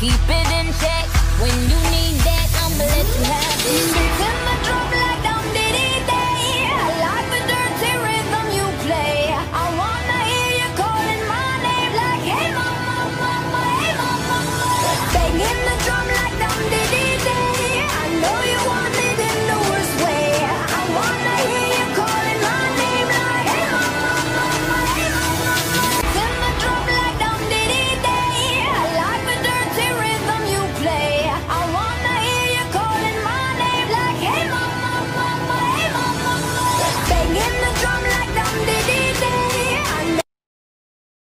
Keep it in check. When you need